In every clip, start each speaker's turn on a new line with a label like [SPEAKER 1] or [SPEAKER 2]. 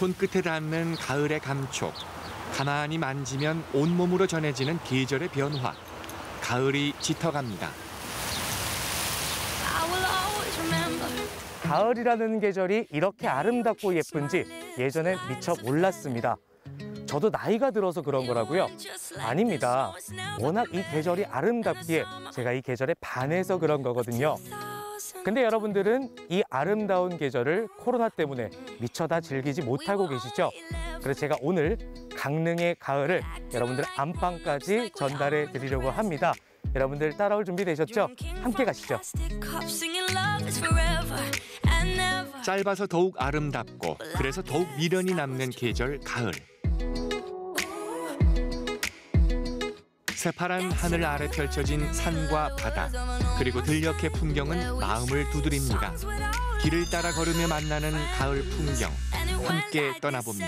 [SPEAKER 1] 손끝에 닿는 가을의 감촉. 가만히 만지면 온몸으로 전해지는 계절의 변화. 가을이 짙어갑니다.
[SPEAKER 2] 가을이라는 계절이 이렇게 아름답고 예쁜지 예전에 미처 몰랐습니다. 저도 나이가 들어서 그런 거라고요? 아닙니다. 워낙 이 계절이 아름답기에 제가 이 계절에 반해서 그런 거거든요. 근데 여러분들은 이 아름다운 계절을 코로나 때문에 미처 다 즐기지 못하고 계시죠? 그래서 제가 오늘 강릉의 가을을 여러분들 안방까지 전달해 드리려고 합니다. 여러분들 따라올 준비 되셨죠? 함께 가시죠.
[SPEAKER 1] 짧아서 더욱 아름답고 그래서 더욱 미련이 남는 계절 가을. 새파란 하늘 아래 펼쳐진 산과 바다 그리고 들녘의 풍경은 마음을 두드립니다. 길을 따라 걸으며 만나는 가을 풍경 함께 떠나봅니다.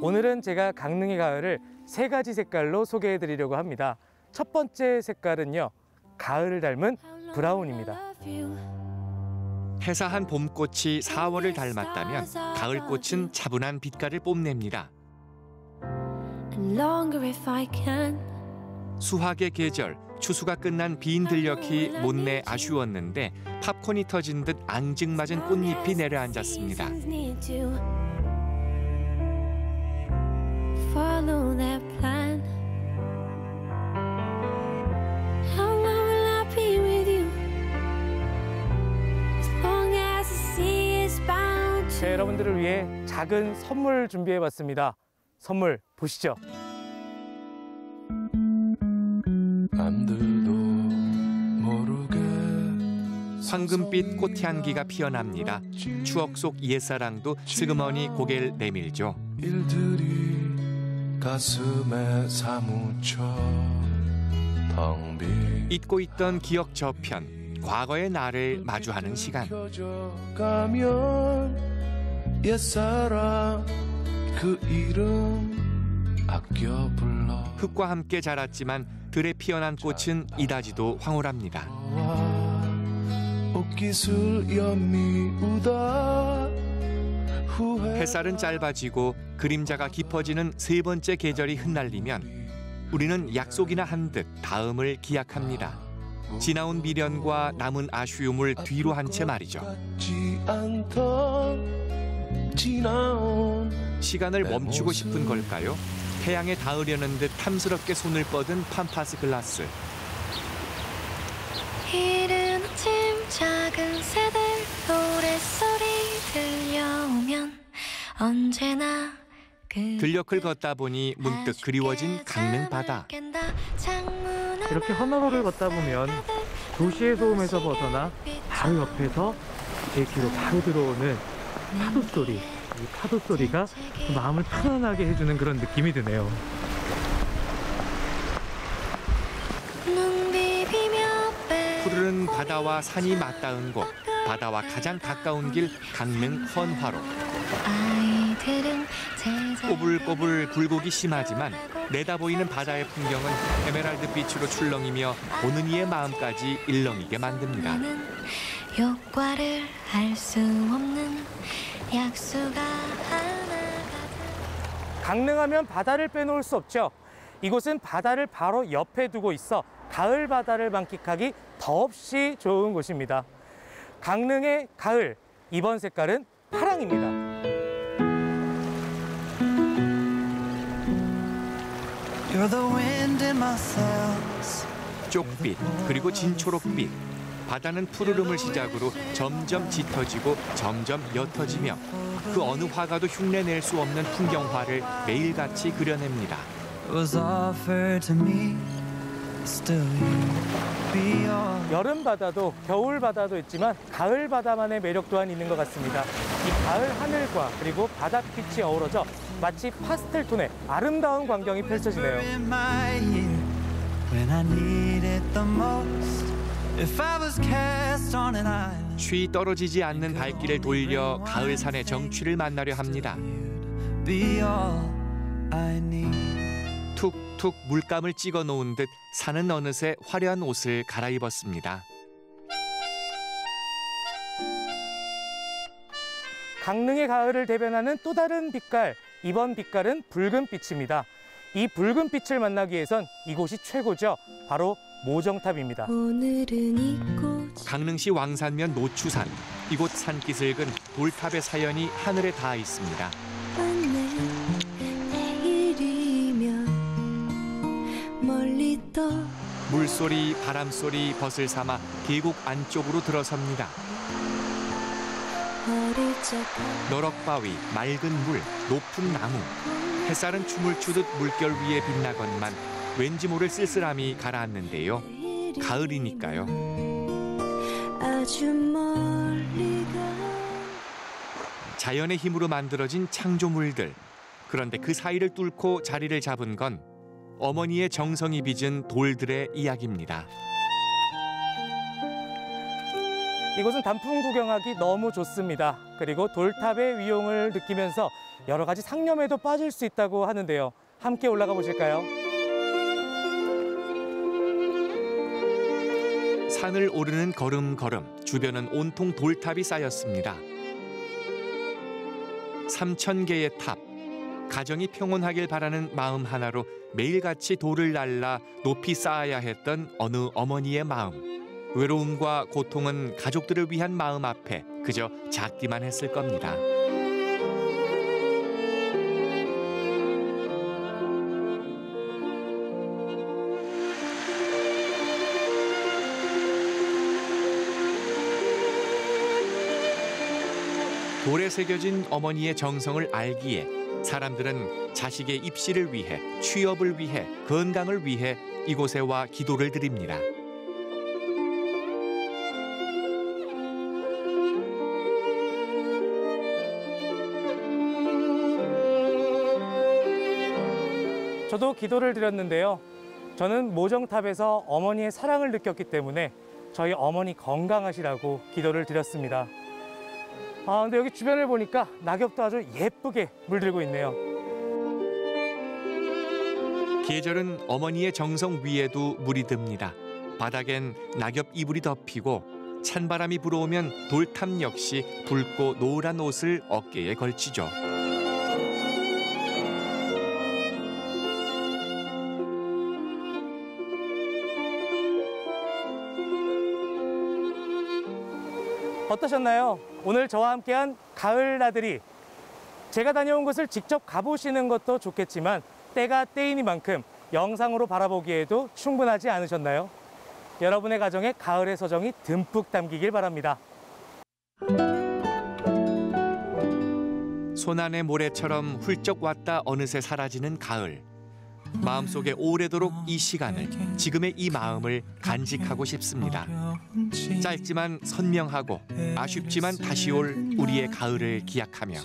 [SPEAKER 2] 오늘은 제가 강릉의 가을을 세 가지 색깔로 소개해 드리려고 합니다. 첫 번째 색깔은요. 가을을 닮은 브라운입니다.
[SPEAKER 1] 해사한 봄꽃이 4월을 닮았다면 가을꽃은 차분한 빛깔을 뽐냅니다.
[SPEAKER 3] longer if I can.
[SPEAKER 1] 수학의 계절, 추수가 끝난 빈 들녘이 못내 아쉬웠는데 팝콘이 터진 듯 앙증맞은 꽃잎이 내려앉았습니다.
[SPEAKER 2] 여러분들을 위해 작은 선물 준비해 봤습니다. 선물 보시죠.
[SPEAKER 4] 남들도 모르게
[SPEAKER 1] 황금빛 꽃향기가 피어납니다. 추억 속 옛사랑도 스그머니 고개를 내밀죠.
[SPEAKER 4] 일들이 가슴에 사무쳐 텅빈
[SPEAKER 1] 잊고 있던 기억 저편, 과거의 나를 마주하는 시간.
[SPEAKER 4] 옛사랑 그 이름 아껴 불러
[SPEAKER 1] 흙과 함께 자랐지만 들에 피어난 꽃은 이다지도 황홀합니다.
[SPEAKER 4] 연미우다
[SPEAKER 1] 햇살은 짧아지고 그림자가 깊어지는 세 번째 계절이 흩날리면 우리는 약속이나 한 듯 다음을 기약합니다. 지나온 미련과 남은 아쉬움을 뒤로 한 채 말이죠.
[SPEAKER 4] 지나온
[SPEAKER 1] 시간을 멈추고 싶은 걸까요? 태양에 닿으려는 듯 탐스럽게 손을 뻗은 팜파스 글라스.
[SPEAKER 3] 이른 아침 작은 새들 노랫소리 들려오면 언제나 그
[SPEAKER 1] 들녘을 걷다 보니 문득 그리워진 강릉 바다.
[SPEAKER 2] 이렇게 헌화로를 걷다 보면 도시의 소음에서 벗어나 바로 옆에서 제 귀로 바로 들어오는 파도 소리. 이 파도 소리가 마음을 편안하게 해주는 그런 느낌이 드네요.
[SPEAKER 1] 푸르른 바다와 산이 맞닿은 곳. 바다와 가장 가까운 길 강릉 헌화로. 꼬불꼬불 굴곡이 심하지만 내다 보이는 바다의 풍경은 에메랄드 빛으로 출렁이며 보는 이의 마음까지 일렁이게 만듭니다.
[SPEAKER 3] 효과를 알 수 없는 약수가 하나
[SPEAKER 2] 강릉하면 바다를 빼놓을 수 없죠. 이곳은 바다를 바로 옆에 두고 있어 가을 바다를 만끽하기 더없이 좋은 곳입니다. 강릉의 가을, 이번 색깔은 파랑입니다.
[SPEAKER 5] You're the wind in my sails.
[SPEAKER 1] 쪽빛 그리고 진초록빛 바다는 푸르름을 시작으로 점점 짙어지고 점점 옅어지며 그 어느 화가도 흉내낼 수 없는 풍경화를 매일같이 그려냅니다.
[SPEAKER 2] 여름 바다도 겨울 바다도 있지만 가을 바다만의 매력 또한 있는 것 같습니다. 이 가을 하늘과 그리고 바닷빛이 어우러져 마치 파스텔 톤의 아름다운 광경이 펼쳐지네요.
[SPEAKER 1] 쉬 떨어지지 않는 발길을 돌려 가을산의 정취를 만나려 합니다. 툭툭 물감을 찍어 놓은 듯 산은 어느새 화려한 옷을 갈아입었습니다.
[SPEAKER 2] 강릉의 가을을 대변하는 또 다른 빛깔, 이번 빛깔은 붉은 빛입니다. 이 붉은 빛을 만나기 위해선 이곳이 최고죠. 바로 모정탑입니다.
[SPEAKER 3] 오늘은 이곳
[SPEAKER 1] 강릉시 왕산면 노추산 이곳 산기슭은 돌탑의 사연이 하늘에 닿아 있습니다. 물소리, 바람소리, 벗을 삼아 계곡 안쪽으로 들어섭니다. 너럭바위, 맑은 물, 높은 나무. 햇살은 춤을 추듯 물결 위에 빛나건만 왠지 모를 쓸쓸함이 가라앉는데요. 가을이니까요. 자연의 힘으로 만들어진 창조물들. 그런데 그 사이를 뚫고 자리를 잡은 건 어머니의 정성이 빚은 돌들의 이야기입니다.
[SPEAKER 2] 이곳은 단풍 구경하기 너무 좋습니다. 그리고 돌탑의 위용을 느끼면서 여러 가지 상념에도 빠질 수 있다고 하는데요. 함께 올라가 보실까요?
[SPEAKER 1] 산을 오르는 걸음걸음 주변은 온통 돌탑이 쌓였습니다. 3천 개의 탑. 가정이 평온하길 바라는 마음 하나로 매일같이 돌을 날라 높이 쌓아야 했던 어느 어머니의 마음. 외로움과 고통은 가족들을 위한 마음 앞에 그저 작기만 했을 겁니다. 돌에 새겨진 어머니의 정성을 알기에 사람들은 자식의 입시를 위해 취업을 위해 건강을 위해 이곳에 와 기도를 드립니다.
[SPEAKER 2] 저도 기도를 드렸는데요. 저는 모정탑에서 어머니의 사랑을 느꼈기 때문에 저희 어머니 건강하시라고 기도를 드렸습니다. 아, 근데 여기 주변을 보니까 낙엽도 아주 예쁘게 물들고 있네요.
[SPEAKER 1] 계절은 어머니의 정성 위에도 물이 듭니다. 바닥엔 낙엽 이불이 덮이고 찬바람이 불어오면 돌탑 역시 붉고 노란 옷을 어깨에 걸치죠.
[SPEAKER 2] 어떠셨나요? 오늘 저와 함께한 가을 나들이 제가 다녀온 곳을 직접 가보시는 것도 좋겠지만 때가 때이니만큼 영상으로 바라보기에도 충분하지 않으셨나요? 여러분의 가정에 가을의 서정이 듬뿍 담기길 바랍니다.
[SPEAKER 1] 손안의 모래처럼 훌쩍 왔다 어느새 사라지는 가을. 마음속에 오래도록 이 시간을 지금의 이 마음을 간직하고 싶습니다. 짧지만 선명하고 아쉽지만 다시 올 우리의 가을을 기약하며